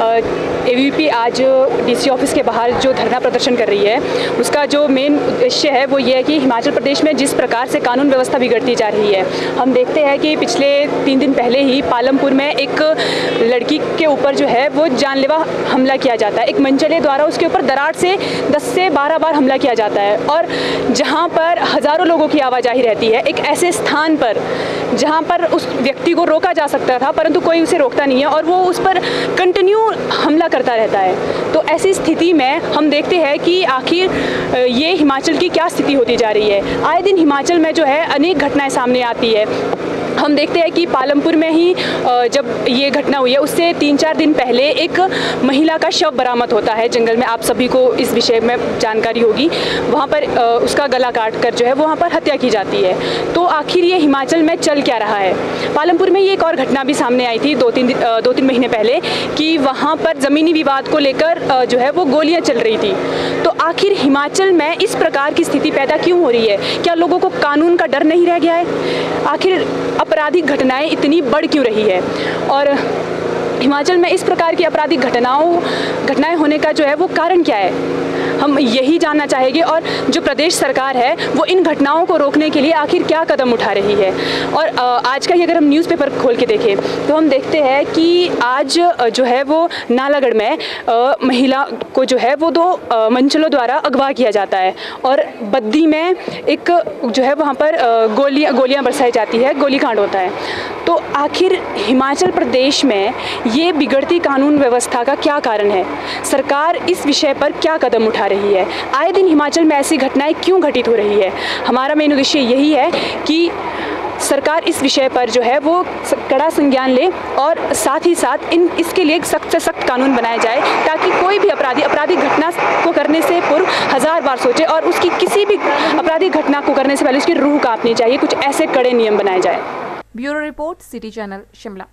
Uh, AVP आज DC office के बाहर जो धरना प्रदर्शन कर रही है, उसका जो मेन उद्देश्य है, वो ये है कि हिमाचल प्रदेश में जिस प्रकार से कानून व्यवस्था बिगड़ती जा रही है, हम देखते हैं कि पिछले तीन दिन पहले ही पालमपुर में एक लड़की के ऊपर जो है, वो जानलेवा हमला किया जाता है। एक मंचले द्वारा उसके ऊपर दरार से 10 से 12 बार हमला किया जाता है और जहाँ पर हज़ारों लोगों की आवाजाही रहती है, एक ऐसे स्थान पर जहाँ पर उस व्यक्ति को रोका जा सकता था, परंतु कोई उसे रोकता नहीं है और वो उस पर कंटिन्यू हमला करता रहता है। तो ऐसी स्थिति में हम देखते हैं कि आखिर ये हिमाचल की क्या स्थिति होती जा रही है। आए दिन हिमाचल में जो है अनेक घटनाएँ सामने आती है। हम देखते हैं कि पालमपुर में ही जब ये घटना हुई है, उससे तीन चार दिन पहले एक महिला का शव बरामद होता है जंगल में। आप सभी को इस विषय में जानकारी होगी। वहाँ पर उसका गला काट कर जो है वहाँ पर हत्या की जाती है। तो आखिर ये हिमाचल में चल क्या रहा है? पालमपुर में ये एक और घटना भी सामने आई थी दो तीन दो तीन महीने पहले कि वहाँ पर ज़मीनी विवाद को लेकर जो है, वो गोलियाँ चल रही थी। तो आखिर हिमाचल में इस प्रकार की स्थिति पैदा क्यों हो रही है? क्या लोगों को कानून का डर नहीं रह गया है? आखिर आपराधिक घटनाएँ इतनी बढ़ क्यों रही है? और हिमाचल में इस प्रकार की आपराधिक घटनाओं, घटनाएँ होने का जो है वो कारण क्या है? हम यही जानना चाहेंगे और जो प्रदेश सरकार है, वो इन घटनाओं को रोकने के लिए आखिर क्या कदम उठा रही है? और आज का ही अगर हम न्यूज़पेपर खोल के देखें तो हम देखते हैं कि आज जो है वो नालागढ़ में महिला को जो है वो दो मंचलों द्वारा अगवा किया जाता है। और बद्दी में एक जो है वहाँ पर गोलियाँ गोलियाँ बरसाई जाती है, गोलीकांड होता है। तो आखिर हिमाचल प्रदेश में ये बिगड़ती कानून व्यवस्था का क्या कारण है? सरकार इस विषय पर क्या कदम उठा रही है? आए दिन हिमाचल में ऐसी घटनाएँ क्यों घटित हो रही है? हमारा मेन उद्देश्य यही है कि सरकार इस विषय पर जो है वो कड़ा संज्ञान ले और साथ ही साथ इन, इसके लिए सख्त से सख्त कानून बनाया जाए ताकि कोई भी अपराधी आपराधिक घटना को करने से पूर्व हज़ार बार सोचे और उसकी किसी भी आपराधिक घटना को करने से पहले उसकी रूह कांपनी चाहिए। कुछ ऐसे कड़े नियम बनाए जाए। bureau report city channel Shimla